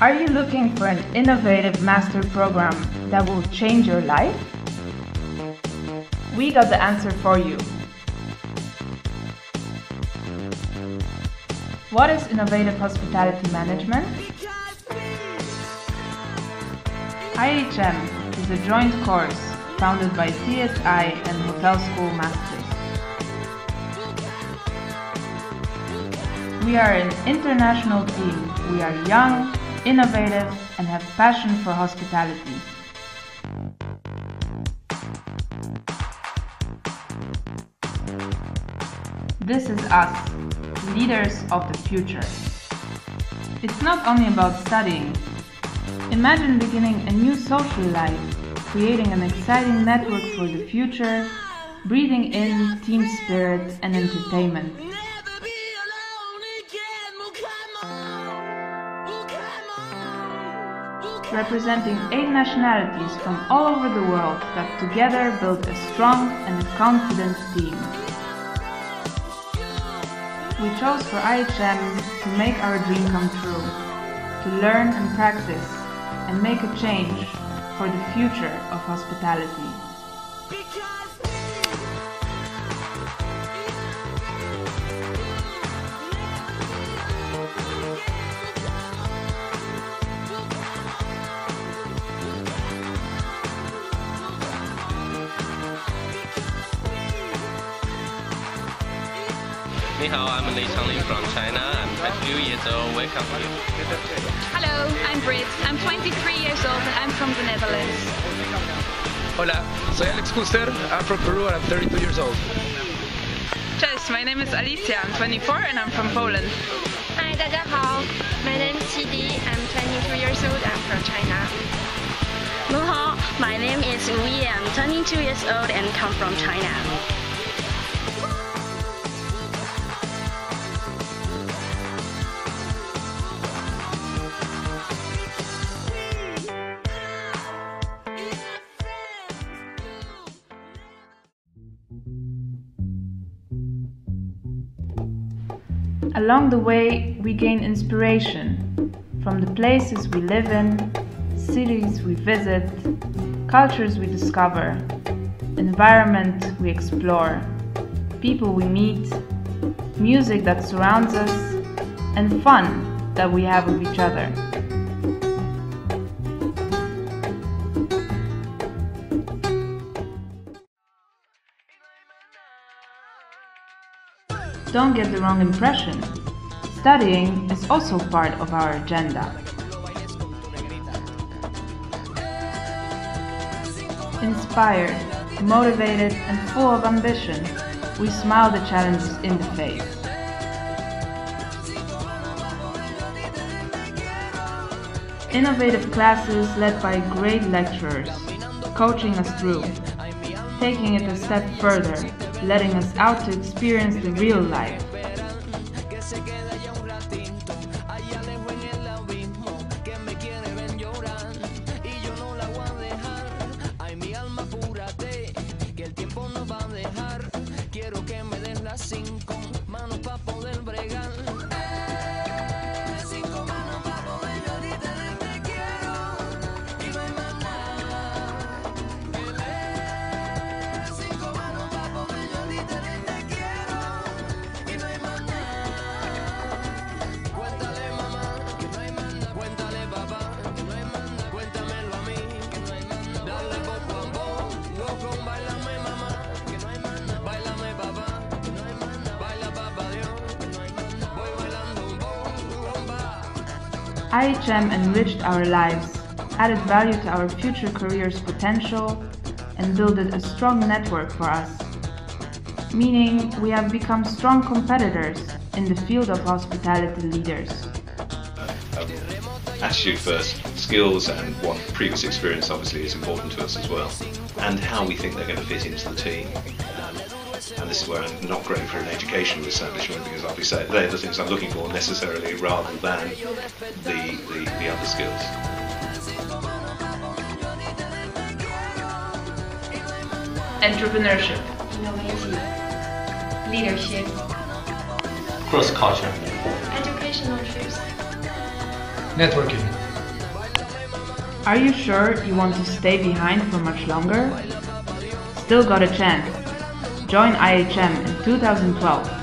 Are you looking for an innovative master program that will change your life? We got the answer for you. What is innovative hospitality management? IHM is a joint course founded by CSI and Hotel School Maastricht. We are an international team. We are young, innovative, and have passion for hospitality. This is us, leaders of the future. It's not only about studying. Imagine beginning a new social life, creating an exciting network for the future, breathing in team spirit and entertainment. Representing eight nationalities from all over the world that together build a strong and a confident team. We chose for IHM to make our dream come true, to learn and practice, and make a change for the future of hospitality. Ni hao, I'm Li Changlin from China. I'm 22 years old. Welcome to you. Hello, I'm Brit. I'm 23 years old and I'm from the Netherlands. Hola, soy Alex Kuster. I'm from Peru and I'm 32 years old. Cześć, my name is Alicia. I'm 24 and I'm from Poland. Hi, 大家好. My name is Qidi. I'm 23 years old. I'm from China. 你好, my name is Wu Yi. I'm 22 years old and come from China. Along the way, we gain inspiration from the places we live in, cities we visit, cultures we discover, environment we explore, people we meet, music that surrounds us, and fun that we have with each other. Don't get the wrong impression. Studying is also part of our agenda. Inspired, motivated, and full of ambition, we smile the challenges in the face. Innovative classes led by great lecturers, coaching us through, taking it a step further, letting us out to experience the real life. IHM enriched our lives, added value to our future career's potential, and builded a strong network for us. Meaning, we have become strong competitors in the field of hospitality leaders. Um, attitude first, skills and what previous experience obviously is important to us as well, and how we think they're going to fit into the team. And this is where I'm not great for an educational establishment because I'll be saying they're the things I'm looking for necessarily rather than the, the, the other skills. Entrepreneurship, Innovation. Leadership. Cross culture. Educational trips. Networking. Are you sure you want to stay behind for much longer? Still got a chance. Join IHM in 2012.